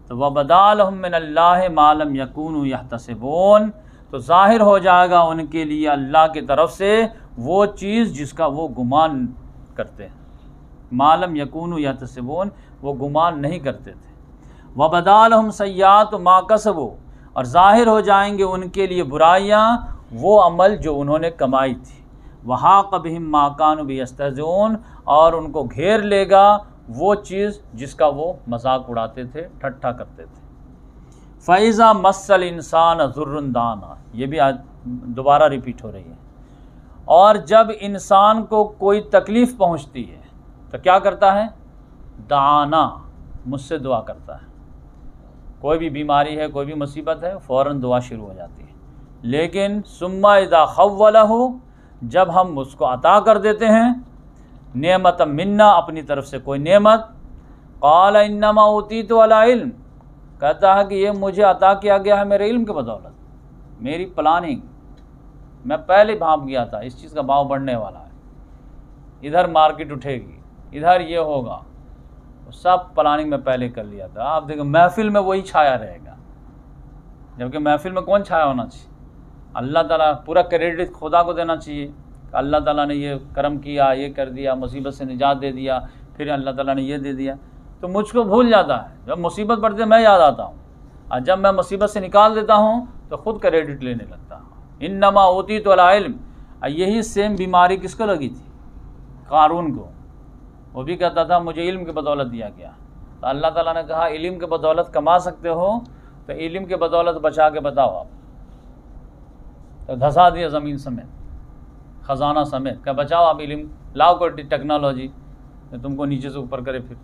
तो वह बदाल अल्लाह मालम यकून यह तस्बोन तो ज़ाहिर हो जाएगा उनके लिए अल्लाह की तरफ़ से वो चीज़ जिसका वो गुमान करते हैं। मालम यकून या तस्बोन वो गुमान नहीं करते थे। वह बदाल हम सयात माँ कसबो। और ज़ाहिर हो जाएँगे उनके लिए बुराइयाँ, वो अमल जो उन्होंने कमाई थी। वहाँ कभी माकान भी और उनको घेर लेगा वो चीज़ जिसका वो मज़ाक उड़ाते थे, ठट्ठा करते थे। फ़ैज़ा मसल इंसान ज़ुर्रदाना ये भी आज दोबारा रिपीट हो रही है। और जब इंसान को कोई तकलीफ़ पहुँचती है तो क्या करता है? दाना मुझसे दुआ करता है। कोई भी बीमारी है, कोई भी मुसीबत है फ़ौर दुआ शुरू हो जाती है। लेकिन सुम्मा इदा खवला हो जब हम उसको अता कर देते हैं नेमत मिन्ना अपनी तरफ़ से, कोई नेमत? काल इन्नमा होती तो अला इल्म। कहता है कि ये मुझे अता किया गया है मेरे इल्म के बदौलत। मेरी प्लानिंग मैं पहले भाप गया था, इस चीज़ का भाव बढ़ने वाला है। इधर मार्केट उठेगी, इधर ये होगा। सब प्लानिंग में पहले कर लिया था। आप देखो, महफिल में वही छाया रहेगा। जबकि महफिल में कौन छाया होना चाहिए? अल्लाह ताला पूरा क्रेडिट खुदा को देना चाहिए। अल्लाह ताला ने ये करम किया, ये कर दिया, मुसीबत से निजात दे दिया, फिर अल्लाह ताला ने ये दे दिया। तो मुझको भूल जाता है। जब मुसीबत बढ़ती मैं याद आता हूँ। और जब मैं मुसीबत से निकाल देता हूँ तो ख़ुद क्रेडिट लेने लगता हूँ। इन नमा होती तो इल्म यही सेम बीमारी किसको लगी थी? कारून को। वो भी कहता था, मुझे इल्म की बदौलत दिया गया। तो अल्लाह ताला ने कहा, इल्म की बदौलत कमा सकते हो तो इल्म की बदौलत बचा के बताओ आप। तो धसा दिया ज़मीन समेत। ख़जाना समेत। क्या बचाओ आप इलिम, लाओ कोई टेक्नोलॉजी तो तुमको नीचे से ऊपर करे फिर।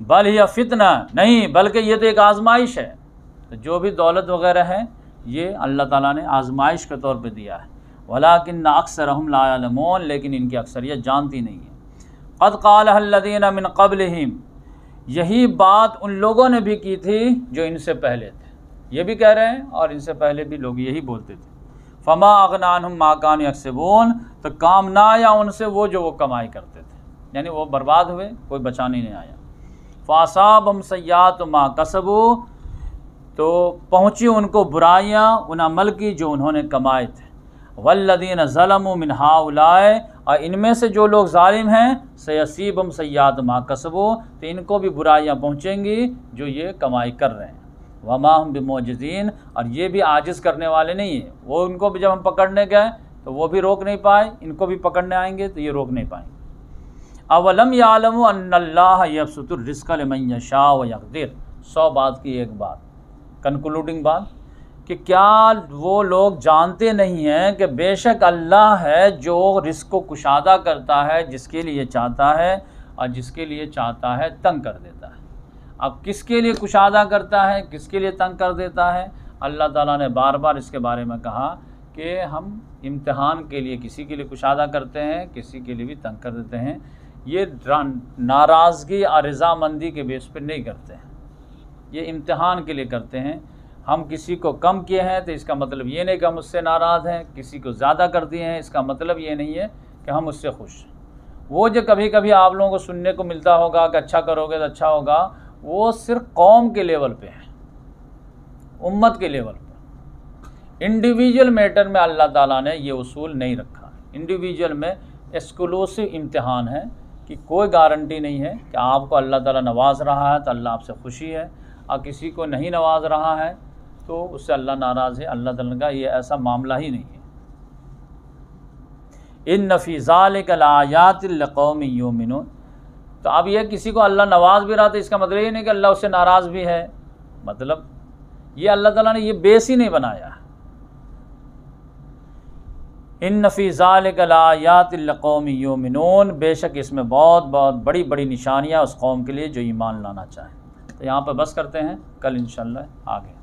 बल या फितना, नहीं, बल्कि ये तो एक आजमाइश है। तो जो भी दौलत वगैरह है, ये अल्लाह ताला ने आजमाइश के तौर पे दिया है। वलाकिन अक्सर हम लामोन लेकिन इनकी अक्सरियत जानती नहीं है। क़द कालदीन मिन कबल यही बात उन लोगों ने भी की थी जो इनसे पहले थे। ये भी कह रहे हैं और इनसे पहले भी लोग यही बोलते थे। फ़मा अगनान हम माकान यकसबून तो काम ना आया उनसे वो जो वो कमाई करते थे। यानी वो बर्बाद हुए, कोई बचाने नहीं आया। फ़ासाब हम सयात माँ कसबू तो पहुँची उनको बुराइयाँ, उन अमल की जो उन्होंने कमाए थे। वल्लदीन ज़लम मिनहा उलाए और इनमें से जो लोग ालिम हैं सयसीब हम सयात माँ कसबो तो इनको भी बुराइयाँ पहुँचेंगी जो ये कमाई कर रहे हैं। वमा हम बेमोजीन और ये भी आजिज़ करने वाले नहीं हैं। वो उनको भी जब हम पकड़ने गए तो वो भी रोक नहीं पाए, इनको भी पकड़ने आएँगे तो ये रोक नहीं पाएँगे अवलम यालम व यकदिर। सौ बात की एक बात कंक्लूडिंग बात, कि क्या वो लोग जानते नहीं हैं कि बेशक अल्लाह है जो रिस्क को कुशादा करता है, जिसके लिए चाहता है, और जिसके लिए चाहता है, तंग कर देता है। अब किसके लिए कुशादा करता है, किसके लिए तंग कर देता है? अल्लाह ताला ने बार बार इसके बारे में कहा कि हम इम्तहान के लिए किसी के लिए कुशादा करते हैं, किसी के लिए भी तंग कर देते हैं। ये नाराज़गी और रज़ामंदी के बेस पर नहीं करते हैं। ये इम्तहान के लिए करते हैं। हम किसी को कम किए हैं तो इसका मतलब ये नहीं कि हम उससे नाराज़ हैं, किसी को ज़्यादा कर दिए हैं, इसका मतलब ये नहीं है कि हम उससे खुश हैं। वो जो कभी कभी आप लोगों को सुनने को मिलता होगा कि अच्छा करोगे तो अच्छा होगा वो सिर्फ़ कौम के लेवल पे है, उम्मत के लेवल पे। इंडिविजुअल मैटर में अल्लाह ताला ने ये उसूल नहीं रखा। इंडिविजुअल में एक्सक्लूसिव इम्तहान है कि कोई गारंटी नहीं है कि आपको अल्लाह ताला नवाज़ रहा है तो अल्लाह आपसे खुशी है, और किसी को नहीं नवाज़ रहा है तो उससे अल्लाह नाराज़ है। अल्लाह ताला का ये ऐसा मामला ही नहीं है। इन नफ़ीज़ालकलायातकौम योमिन तो अब यह किसी को अल्लाह नवाज़ भी रहा तो इसका मतलब ये नहीं कि अल्लाह उससे नाराज़ भी है। मतलब ये अल्लाह ताला ने ये बेस ही नहीं बनाया। इन नफ़ीज़ालकलायातकौम योमिन बेशक इसमें बहुत बहुत बड़ी बड़ी निशानियाँ उस कौम के लिए जो ईमान लाना चाहें। तो यहाँ पर बस करते हैं, कल इन आगे।